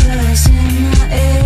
place in my air